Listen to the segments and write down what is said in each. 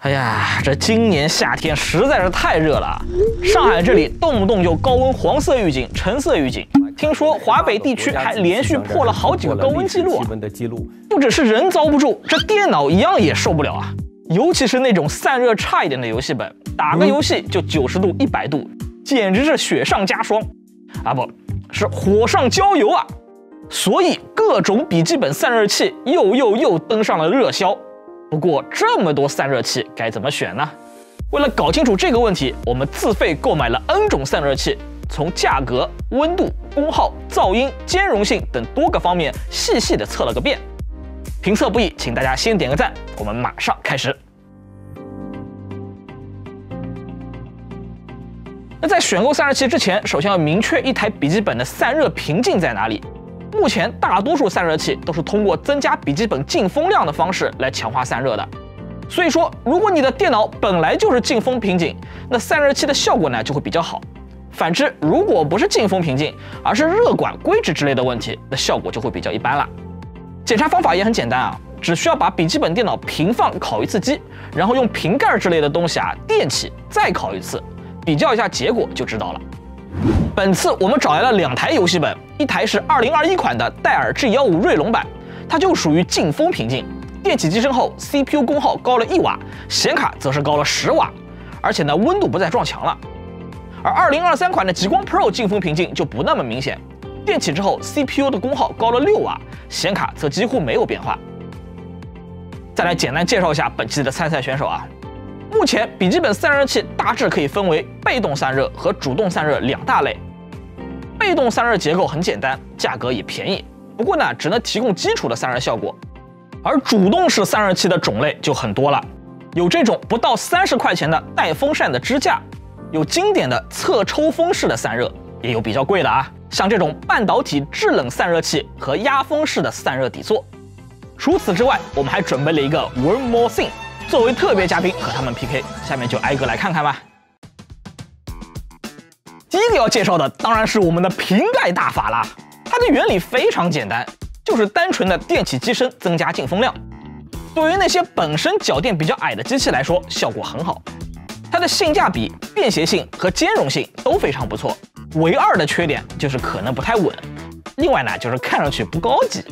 哎呀，这今年夏天实在是太热了，上海这里动不动就高温黄色预警、橙色预警，听说华北地区还连续破了好几个高温记录啊！不只是人遭不住，这电脑一样也受不了啊！尤其是那种散热差一点的游戏本，打个游戏就九十度、一百度，简直是雪上加霜啊！不是火上浇油啊！所以各种笔记本散热器又又又登上了热销。不过这么多散热器该怎么选呢？为了搞清楚这个问题，我们自费购买了 N 种散热器，从价格、温度、功耗、噪音、兼容性等多个方面细细的测了个遍。评测不易，请大家先点个赞。我们马上开始。那在选购散热器之前，首先要明确一台笔记本的散热瓶颈在哪里。目前大多数散热器都是通过增加笔记本进风量的方式来强化散热的，所以说如果你的电脑本来就是进风瓶颈，那散热器的效果呢就会比较好。反之，如果不是进风瓶颈，而是热管硅脂之类的问题，那效果就会比较一般了。检查方法也很简单啊，只需要把笔记本电脑平放烤一次机，然后用瓶盖之类的东西啊垫起，再烤一次，比较一下结果就知道了。本次我们找来了两台游戏本，一台是二零二一款的戴尔 G 幺五锐龙版，它就属于进风瓶颈，电起机身后 CPU 功耗高了一瓦，显卡则是高了十瓦，而且呢温度不再撞墙了。而二零二三款的极光 Pro 进风瓶颈就不那么明显，电起之后 CPU 的功耗高了六瓦，显卡则几乎没有变化。再来简单介绍一下本期的参赛选手啊。目前笔记本散热器大致可以分为被动散热和主动散热两大类。被动散热结构很简单，价格也便宜，不过呢，只能提供基础的散热效果。而主动式散热器的种类就很多了，有这种不到三十块钱的带风扇的支架，有经典的侧抽风式的散热，也有比较贵的啊，像这种半导体制冷散热器和压风式的散热底座。除此之外，我们还准备了一个 One More Thing。作为特别嘉宾和他们 PK，下面就挨个来看看吧。要介绍的当然是我们的瓶盖大法啦，它的原理非常简单，就是单纯的电起机身增加进风量。对于那些本身脚垫比较矮的机器来说，效果很好。它的性价比、便携性和兼容性都非常不错。唯二的缺点就是可能不太稳，另外呢就是看上去不高级。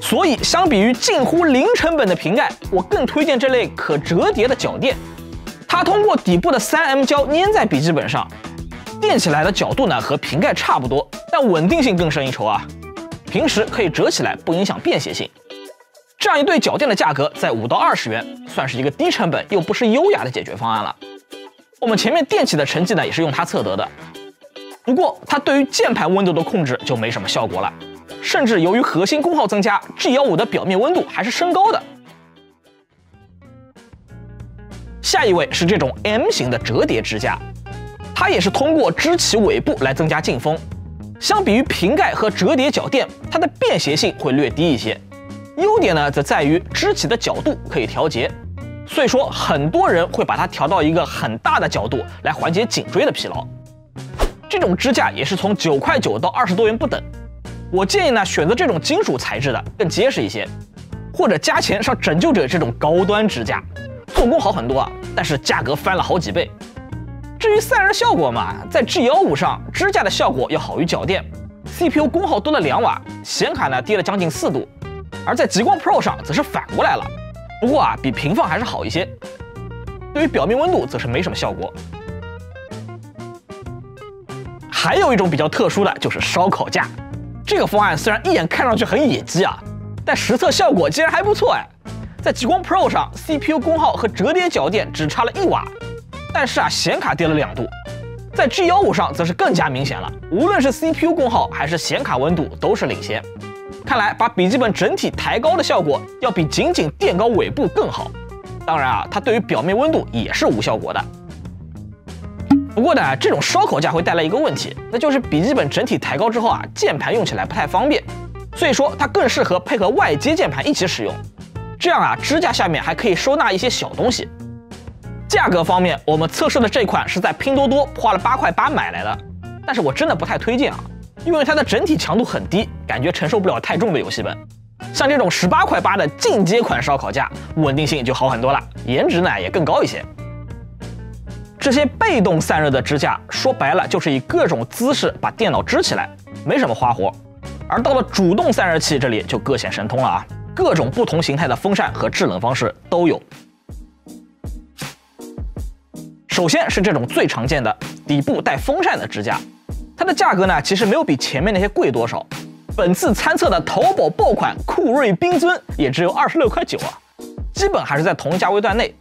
所以，相比于近乎零成本的瓶盖，我更推荐这类可折叠的脚垫。它通过底部的 3M 胶粘在笔记本上，垫起来的角度呢和瓶盖差不多，但稳定性更胜一筹啊！平时可以折起来，不影响便携性。这样一对脚垫的价格在五到二十元，算是一个低成本又不失优雅的解决方案了。我们前面垫起的成绩呢也是用它测得的，不过它对于键盘温度的控制就没什么效果了。甚至由于核心功耗增加，G 幺五的表面温度还是升高的。下一位是这种 M 型的折叠支架，它也是通过支起尾部来增加进风。相比于瓶盖和折叠脚垫，它的便携性会略低一些。优点呢，则在于支起的角度可以调节，所以说很多人会把它调到一个很大的角度来缓解颈椎的疲劳。这种支架也是从九块九到二十多元不等。我建议呢，选择这种金属材质的，更结实一些，或者加钱上拯救者这种高端支架，做工好很多啊，但是价格翻了好几倍。至于散热效果嘛，在 G 幺五上，支架的效果要好于脚垫，CPU 功耗多了两瓦，显卡呢低了将近四度，而在极光 Pro 上则是反过来了，不过啊，比平放还是好一些。对于表面温度则是没什么效果。还有一种比较特殊的就是烧烤架。这个方案虽然一眼看上去很野鸡啊，但实测效果竟然还不错哎。在极光 Pro 上，CPU 功耗和折叠脚垫只差了一瓦，但是啊，显卡跌了两度。在 G 幺五上则是更加明显了，无论是 CPU 功耗还是显卡温度都是领先。看来把笔记本整体抬高的效果要比仅仅垫高尾部更好。当然啊，它对于表面温度也是无效果的。不过呢，这种烧烤架会带来一个问题，那就是笔记本整体抬高之后啊，键盘用起来不太方便，所以说它更适合配合外接键盘一起使用。这样啊，支架下面还可以收纳一些小东西。价格方面，我们测试的这款是在拼多多花了八块八买来的，但是我真的不太推荐啊，因为它的整体强度很低，感觉承受不了太重的游戏本。像这种十八块八的进阶款烧烤架，稳定性就好很多了，颜值呢也更高一些。这些被动散热的支架，说白了就是以各种姿势把电脑支起来，没什么花活。而到了主动散热器这里就各显神通了啊，各种不同形态的风扇和制冷方式都有。首先是这种最常见的底部带风扇的支架，它的价格呢其实没有比前面那些贵多少。本次参测的淘宝爆款酷睿冰尊也只有二十六块九啊，基本还是在同一价位段内。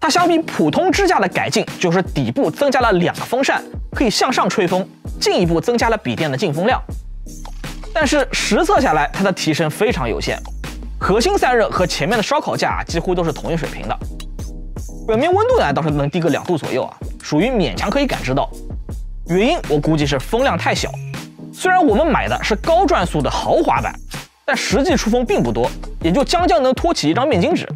它相比普通支架的改进，就是底部增加了两个风扇，可以向上吹风，进一步增加了笔电的进风量。但是实测下来，它的提升非常有限，核心散热和前面的烧烤架几乎都是同一水平的。表面温度呢倒是能低个两度左右啊，属于勉强可以感知到。原因我估计是风量太小。虽然我们买的是高转速的豪华版，但实际出风并不多，也就将将能托起一张面巾纸。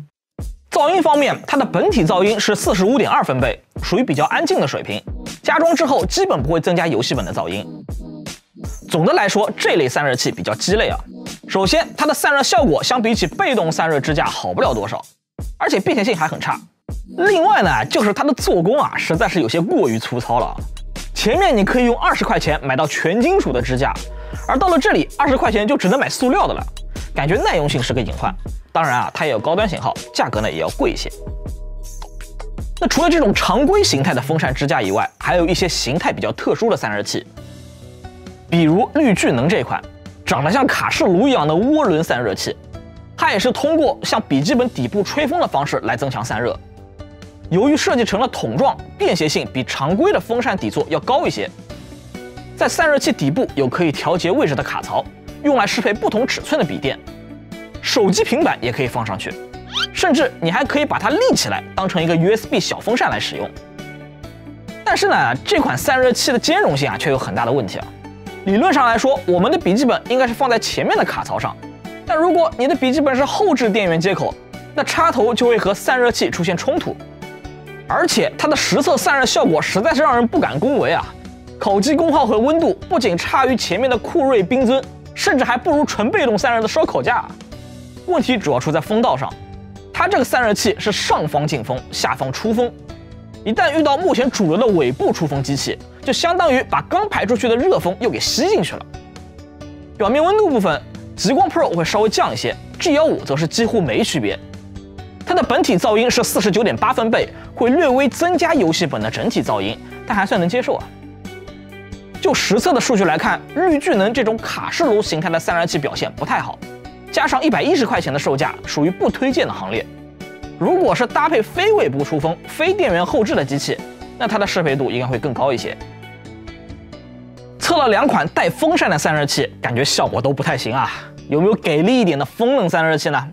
噪音方面，它的本体噪音是四十五点二分贝，属于比较安静的水平。加装之后基本不会增加游戏本的噪音。总的来说，这类散热器比较鸡肋啊。首先，它的散热效果相比起被动散热支架好不了多少，而且便携性还很差。另外呢，就是它的做工啊，实在是有些过于粗糙了。前面你可以用二十块钱买到全金属的支架，而到了这里，二十块钱就只能买塑料的了，感觉耐用性是个隐患。当然啊，它也有高端型号，价格呢也要贵一些。那除了这种常规形态的风扇支架以外，还有一些形态比较特殊的散热器，比如绿巨能这款，长得像卡式炉一样的涡轮散热器，它也是通过像笔记本底部吹风的方式来增强散热。由于设计成了桶状，便携性比常规的风扇底座要高一些。在散热器底部有可以调节位置的卡槽，用来适配不同尺寸的笔电、手机、平板也可以放上去。甚至你还可以把它立起来，当成一个 USB 小风扇来使用。但是呢，这款散热器的兼容性啊，却有很大的问题啊。理论上来说，我们的笔记本应该是放在前面的卡槽上，但如果你的笔记本是后置电源接口，那插头就会和散热器出现冲突。而且它的实测散热效果实在是让人不敢恭维啊！烤机功耗和温度不仅差于前面的酷睿冰尊，甚至还不如纯被动散热的烧烤架。问题主要出在风道上，它这个散热器是上方进风，下方出风。一旦遇到目前主流的尾部出风机器，就相当于把刚排出去的热风又给吸进去了。表面温度部分，极光 Pro 会稍微降一些，G15 则是几乎没区别。它的本体噪音是四十九点八分贝，会略微增加游戏本的整体噪音，但还算能接受啊。就实测的数据来看，绿巨能这种卡式炉形态的散热器表现不太好，加上一百一十块钱的售价，属于不推荐的行列。如果是搭配非尾部出风、非电源后置的机器，那它的适配度应该会更高一些。测了两款带风扇的散热器，感觉效果都不太行啊。有没有给力一点的风冷散热器呢？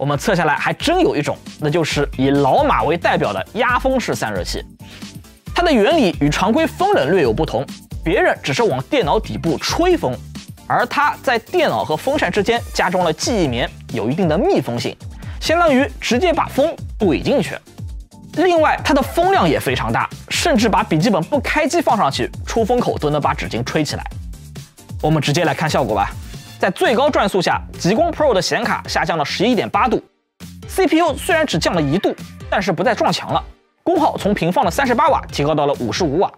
我们测下来还真有一种，那就是以老马为代表的压风式散热器。它的原理与常规风冷略有不同，别人只是往电脑底部吹风，而它在电脑和风扇之间加装了记忆棉，有一定的密封性，相当于直接把风怼进去。另外，它的风量也非常大，甚至把笔记本不开机放上去，出风口都能把纸巾吹起来。我们直接来看效果吧。在最高转速下，极光 Pro 的显卡下降了十一点八度，CPU 虽然只降了一度，但是不再撞墙了。功耗从平放的三十八瓦提高到了五十五瓦。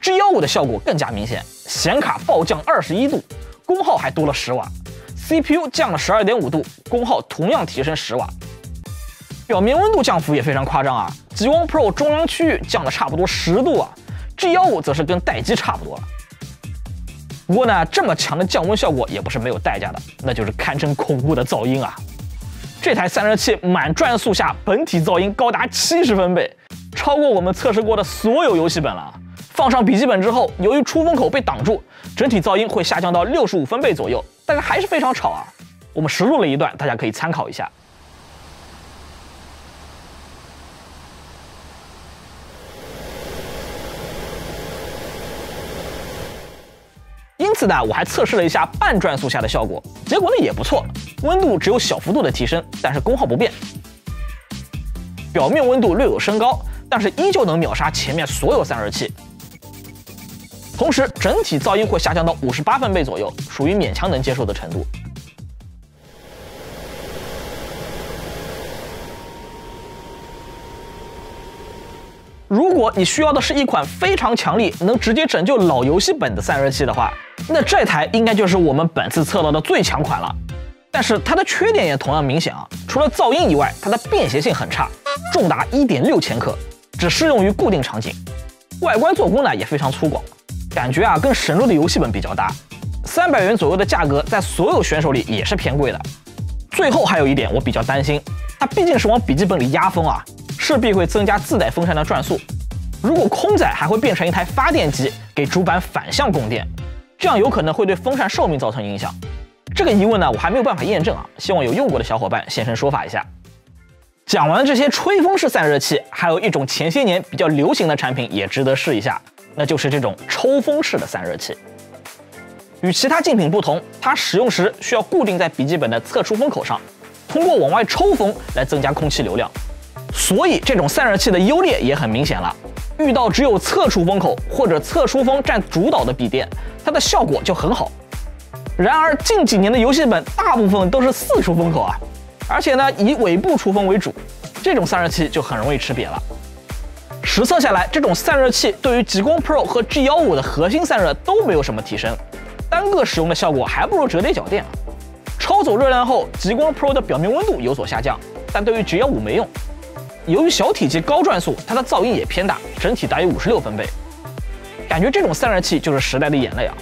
G 幺五的效果更加明显，显卡暴降二十一度，功耗还多了十瓦；CPU 降了十二点五度，功耗同样提升十瓦。表面温度降幅也非常夸张啊，极光 Pro 中央区域降了差不多十度啊，G 幺五则是跟待机差不多了。不过呢，这么强的降温效果也不是没有代价的，那就是堪称恐怖的噪音啊！这台散热器满转速下本体噪音高达七十分贝，超过我们测试过的所有游戏本了。放上笔记本之后，由于出风口被挡住，整体噪音会下降到六十五分贝左右，但是还是非常吵啊！我们实录了一段，大家可以参考一下。此呢，我还测试了一下半转速下的效果，结果呢也不错，温度只有小幅度的提升，但是功耗不变。表面温度略有升高，但是依旧能秒杀前面所有散热器。同时，整体噪音会下降到五十八分贝左右，属于勉强能接受的程度。如如果你需要的是一款非常强力、能直接拯救老游戏本的散热器的话，那这台应该就是我们本次测到的最强款了。但是它的缺点也同样明显啊，除了噪音以外，它的便携性很差，重达一点六千克，只适用于固定场景。外观做工呢也非常粗犷，感觉啊跟神鹿的游戏本比较搭。三百元左右的价格，在所有选手里也是偏贵的。最后还有一点我比较担心，它毕竟是往笔记本里压风啊，势必会增加自带风扇的转速。如果空载还会变成一台发电机，给主板反向供电，这样有可能会对风扇寿命造成影响。这个疑问呢，我还没有办法验证啊，希望有用过的小伙伴现身说法一下。讲完这些吹风式散热器，还有一种前些年比较流行的产品也值得试一下，那就是这种抽风式的散热器。与其他竞品不同，它使用时需要固定在笔记本的侧出风口上，通过往外抽风来增加空气流量。所以这种散热器的优劣也很明显了。遇到只有侧出风口或者侧出风占主导的笔电，它的效果就很好。然而近几年的游戏本大部分都是四出风口啊，而且呢以尾部出风为主，这种散热器就很容易吃瘪了。实测下来，这种散热器对于极光 Pro 和 G15 的核心散热都没有什么提升，单个使用的效果还不如折叠脚垫。抽走热量后，极光 Pro 的表面温度有所下降，但对于 G15 没用。由于小体积高转速，它的噪音也偏大，整体大于五十六分贝。感觉这种散热器就是时代的眼泪啊！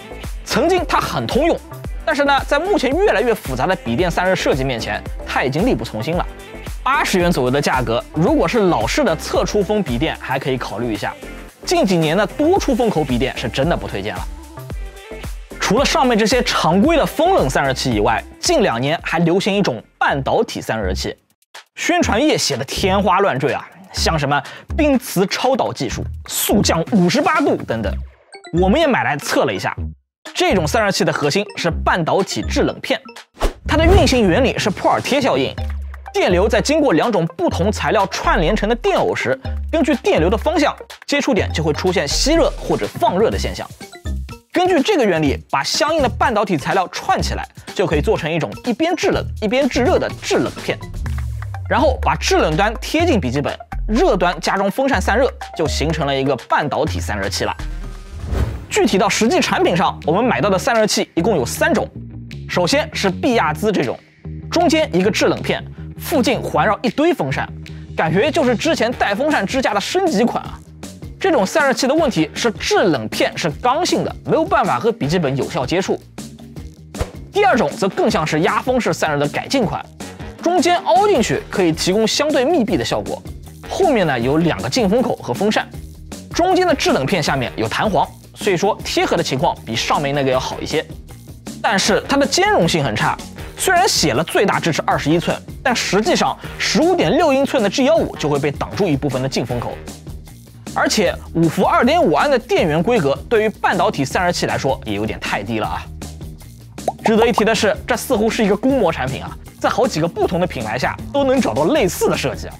曾经它很通用。但是呢，在目前越来越复杂的笔电散热设计面前，它已经力不从心了。八十元左右的价格，如果是老式的侧出风笔电，还可以考虑一下。近几年的多出风口笔电是真的不推荐了。除了上面这些常规的风冷散热器以外，近两年还流行一种半导体散热器，宣传页写的天花乱坠啊，像什么冰瓷超导技术、速降五十八度等等，我们也买来测了一下。这种散热器的核心是半导体制冷片，它的运行原理是普尔贴效应，电流在经过两种不同材料串联成的电偶时，根据电流的方向，接触点就会出现吸热或者放热的现象。根据这个原理，把相应的半导体材料串起来，就可以做成一种一边制冷一边制热的制冷片。然后把制冷端贴近笔记本，热端加装风扇散热，就形成了一个半导体散热器了。具体到实际产品上，我们买到的散热器一共有三种。首先是毕亚兹这种，中间一个制冷片，附近环绕一堆风扇，感觉就是之前带风扇支架的升级款啊。这种散热器的问题是制冷片是刚性的，没有办法和笔记本有效接触。第二种则更像是压风式散热的改进款，中间凹进去可以提供相对密闭的效果，后面呢有两个进风口和风扇，中间的制冷片下面有弹簧。所以说贴合的情况比上面那个要好一些，但是它的兼容性很差。虽然写了最大支持二十一寸，但实际上十五点六英寸的 G 幺五就会被挡住一部分的进风口。而且五伏二点五安的电源规格对于半导体散热器来说也有点太低了啊。值得一提的是，这似乎是一个估模产品啊，在好几个不同的品牌下都能找到类似的设计啊。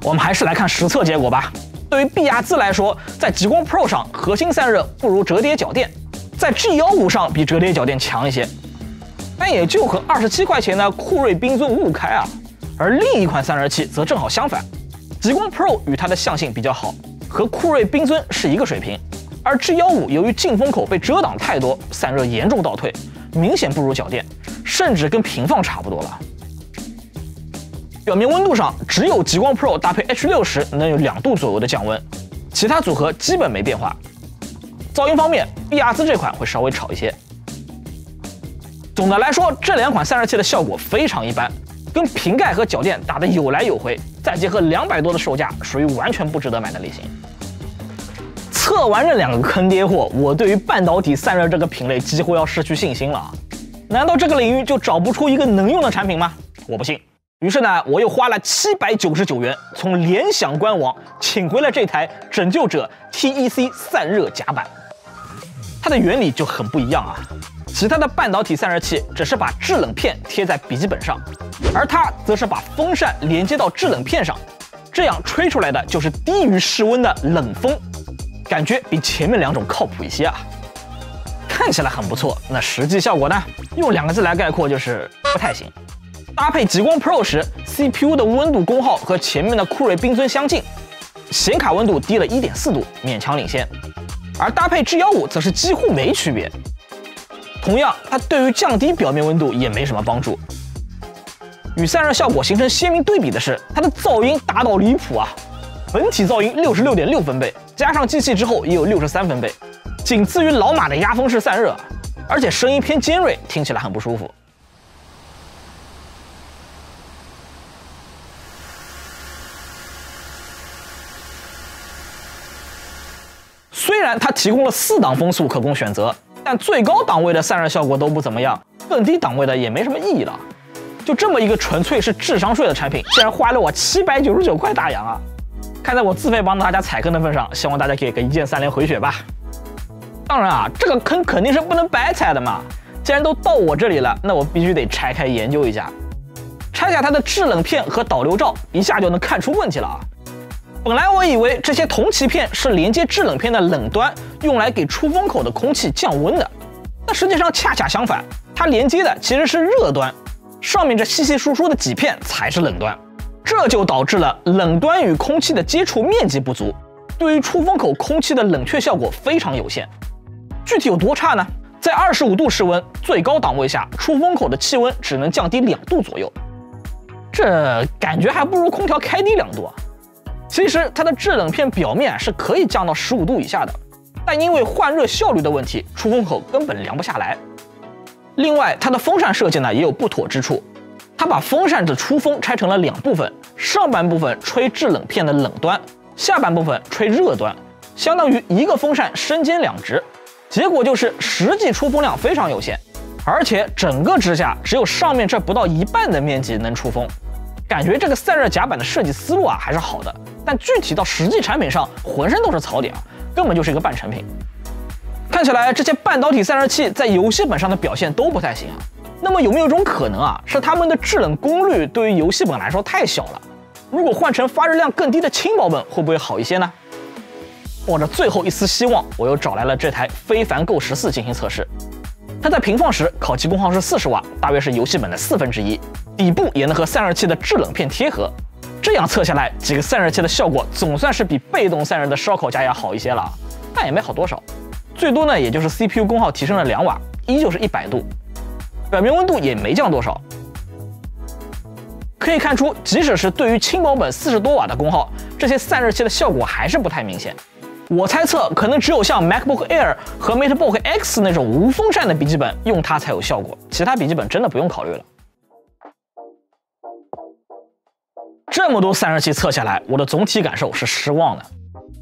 我们还是来看实测结果吧。对于毕亚兹来说，在极光 Pro 上核心散热不如折叠脚垫，在 G 幺五上比折叠脚垫强一些，但也就和二十七块钱的酷睿冰尊五五开啊。而另一款散热器则正好相反，极光 Pro 与它的相性比较好，和酷睿冰尊是一个水平，而 G 幺五由于进风口被遮挡太多，散热严重倒退，明显不如脚垫，甚至跟平放差不多了。表面温度上，只有极光 Pro 搭配 H 六十能有两度左右的降温，其他组合基本没变化。噪音方面，毕亚兹这款会稍微吵一些。总的来说，这两款散热器的效果非常一般，跟瓶盖和脚垫打得有来有回，再结合两百多的售价，属于完全不值得买的类型。测完这两个坑爹货，我对于半导体散热这个品类几乎要失去信心了。难道这个领域就找不出一个能用的产品吗？我不信。于是呢，我又花了七百九十九元从联想官网请回了这台拯救者 TEC 散热夹板。它的原理就很不一样啊，其他的半导体散热器只是把制冷片贴在笔记本上，而它则是把风扇连接到制冷片上，这样吹出来的就是低于室温的冷风，感觉比前面两种靠谱一些啊。看起来很不错，那实际效果呢？用两个字来概括就是不太行。搭配极光 Pro 时，CPU 的温度功耗和前面的酷睿冰尊相近，显卡温度低了一点四度，勉强领先，而搭配 G 幺五则是几乎没区别。同样，它对于降低表面温度也没什么帮助。与散热效果形成鲜明对比的是，它的噪音大到离谱啊！本体噪音六十六点六分贝，加上机器之后也有六十三分贝，仅次于老马的压风式散热，而且声音偏尖锐，听起来很不舒服。虽然它提供了四档风速可供选择。但最高档位的散热效果都不怎么样，更低档位的也没什么意义了。就这么一个纯粹是智商税的产品，竟然花了我七百九十九块大洋啊！看在我自费帮大家踩坑的份上，希望大家给个一键三连回血吧。当然啊，这个坑肯定是不能白踩的嘛。既然都到我这里了，那我必须得拆开研究一下。拆下它的制冷片和导流罩，一下就能看出问题了啊！本来我以为这些铜鳍片是连接制冷片的冷端，用来给出风口的空气降温的，但实际上恰恰相反，它连接的其实是热端，上面这稀稀疏疏的几片才是冷端，这就导致了冷端与空气的接触面积不足，对于出风口空气的冷却效果非常有限。具体有多差呢？在二十五度室温最高档位下，出风口的气温只能降低两度左右，这感觉还不如空调开低两度啊。其实它的制冷片表面是可以降到十五度以下的，但因为换热效率的问题，出风口根本凉不下来。另外，它的风扇设计呢也有不妥之处，它把风扇的出风拆成了两部分，上半部分吹制冷片的冷端，下半部分吹热端，相当于一个风扇身兼两职。结果就是实际出风量非常有限，而且整个支架只有上面这不到一半的面积能出风。感觉这个散热夹板的设计思路啊还是好的，但具体到实际产品上，浑身都是槽点，根本就是一个半成品。看起来这些半导体散热器在游戏本上的表现都不太行啊。那么有没有一种可能啊，是它们的制冷功率对于游戏本来说太小了？如果换成发热量更低的轻薄本，会不会好一些呢？抱着最后一丝希望，我又找来了这台非凡 Go 十四进行测试。它在平放时烤漆功耗是四十瓦，大约是游戏本的四分之一。底部也能和散热器的制冷片贴合，这样测下来，几个散热器的效果总算是比被动散热的烧烤架要好一些了，但也没好多少，最多呢也就是 CPU 功耗提升了两瓦，依旧是一百度，表面温度也没降多少。可以看出，即使是对于轻薄本四十多瓦的功耗，这些散热器的效果还是不太明显。我猜测，可能只有像 MacBook Air 和 MateBook X 那种无风扇的笔记本用它才有效果，其他笔记本真的不用考虑了。这么多散热器测下来，我的总体感受是失望的。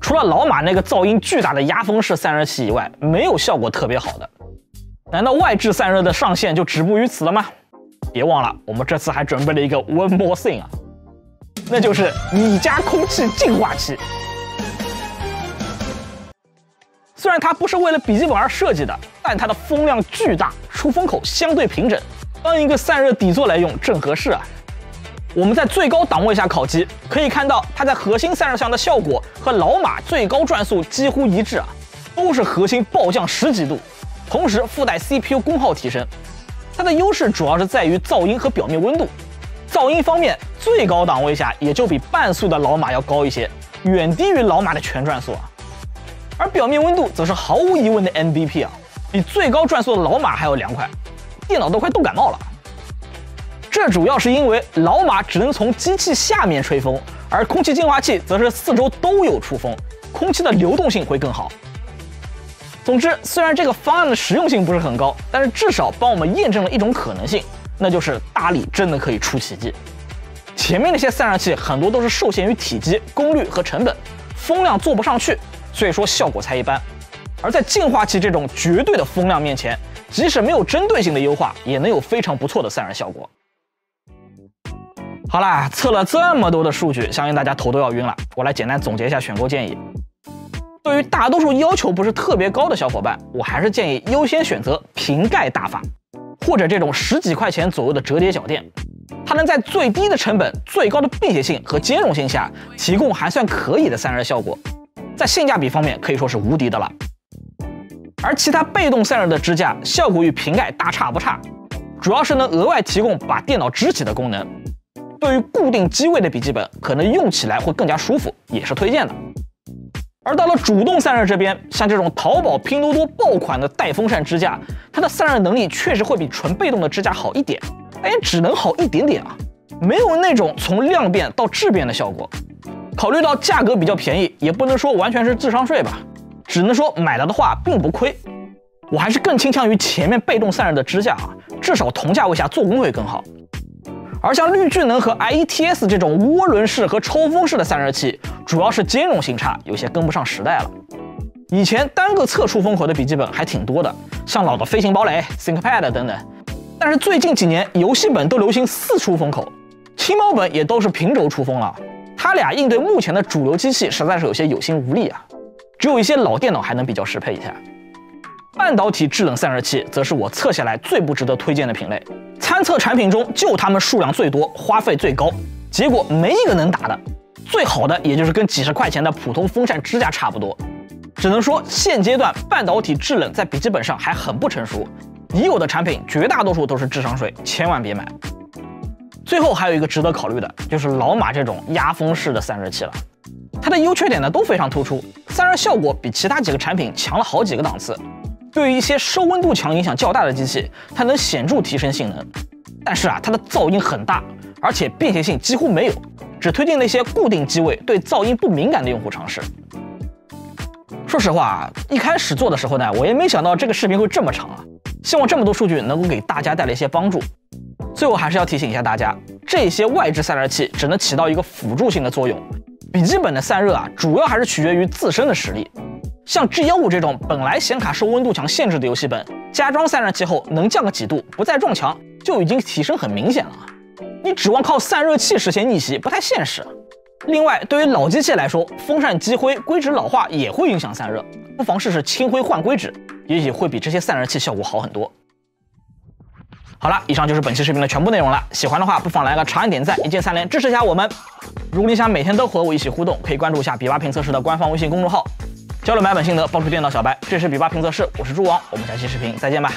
除了老马那个噪音巨大的压风式散热器以外，没有效果特别好的。难道外置散热的上限就止步于此了吗？别忘了，我们这次还准备了一个 One More Thing 啊，那就是米家空气净化器。虽然它不是为了笔记本而设计的，但它的风量巨大，出风口相对平整，当一个散热底座来用正合适啊。我们在最高档位下烤机，可以看到它在核心散热上的效果和老马最高转速几乎一致啊，都是核心暴降十几度，同时附带 CPU 功耗提升。它的优势主要是在于噪音和表面温度。噪音方面，最高档位下也就比半速的老马要高一些，远低于老马的全转速啊。而表面温度则是毫无疑问的 MVP 啊，比最高转速的老马还要凉快，电脑都快冻感冒了。这主要是因为老马只能从机器下面吹风，而空气净化器则是四周都有出风，空气的流动性会更好。总之，虽然这个方案的实用性不是很高，但是至少帮我们验证了一种可能性，那就是大力真的可以出奇迹。前面那些散热器很多都是受限于体积、功率和成本，风量做不上去，所以说效果才一般。而在净化器这种绝对的风量面前，即使没有针对性的优化，也能有非常不错的散热效果。好啦，测了这么多的数据，相信大家头都要晕了。我来简单总结一下选购建议。对于大多数要求不是特别高的小伙伴，我还是建议优先选择瓶盖大法，或者这种十几块钱左右的折叠脚垫。它能在最低的成本、最高的便携性和兼容性下，提供还算可以的散热效果，在性价比方面可以说是无敌的了。而其他被动散热的支架效果与瓶盖大差不差，主要是能额外提供把电脑支起的功能。对于固定机位的笔记本，可能用起来会更加舒服，也是推荐的。而到了主动散热这边，像这种淘宝、拼多多爆款的带风扇支架，它的散热能力确实会比纯被动的支架好一点，哎只能好一点点啊，没有那种从量变到质变的效果。考虑到价格比较便宜，也不能说完全是智商税吧，只能说买了的话并不亏。我还是更倾向于前面被动散热的支架啊，至少同价位下做工会更好。而像绿巨能和 IETS 这种涡轮式和抽风式的散热器，主要是兼容性差，有些跟不上时代了。以前单个侧出风口的笔记本还挺多的，像老的飞行堡垒、ThinkPad 等等。但是最近几年，游戏本都流行四出风口，轻薄本也都是平轴出风了。它俩应对目前的主流机器，实在是有些有心无力啊。只有一些老电脑还能比较适配一下。半导体制冷散热器，则是我测下来最不值得推荐的品类。参测产品中，就它们数量最多，花费最高，结果没一个能打的。最好的也就是跟几十块钱的普通风扇支架差不多。只能说现阶段半导体制冷在笔记本上还很不成熟，已有的产品绝大多数都是智商税，千万别买。最后还有一个值得考虑的，就是老马这种压风式的散热器了。它的优缺点呢都非常突出，散热效果比其他几个产品强了好几个档次。对于一些受温度强影响较大的机器，它能显著提升性能，但是啊，它的噪音很大，而且便携性几乎没有，只推荐那些固定机位对噪音不敏感的用户尝试。说实话啊，一开始做的时候呢，我也没想到这个视频会这么长啊，希望这么多数据能够给大家带来一些帮助。最后还是要提醒一下大家，这些外置散热器只能起到一个辅助性的作用，笔记本的散热啊，主要还是取决于自身的实力。像 G 幺五这种本来显卡受温度墙限制的游戏本，加装散热器后能降个几度，不再撞墙，就已经提升很明显了。你指望靠散热器实现逆袭不太现实。另外，对于老机器来说，风扇积灰、硅脂老化也会影响散热，不妨试试清灰换硅脂，也许会比这些散热器效果好很多。好了，以上就是本期视频的全部内容了。喜欢的话，不妨来个长按点赞，一键三连支持一下我们。如果你想每天都和我一起互动，可以关注一下比巴评测室的官方微信公众号。交流买本心得，帮助电脑小白。这是比巴评测试，我是猪王，我们下期视频再见吧。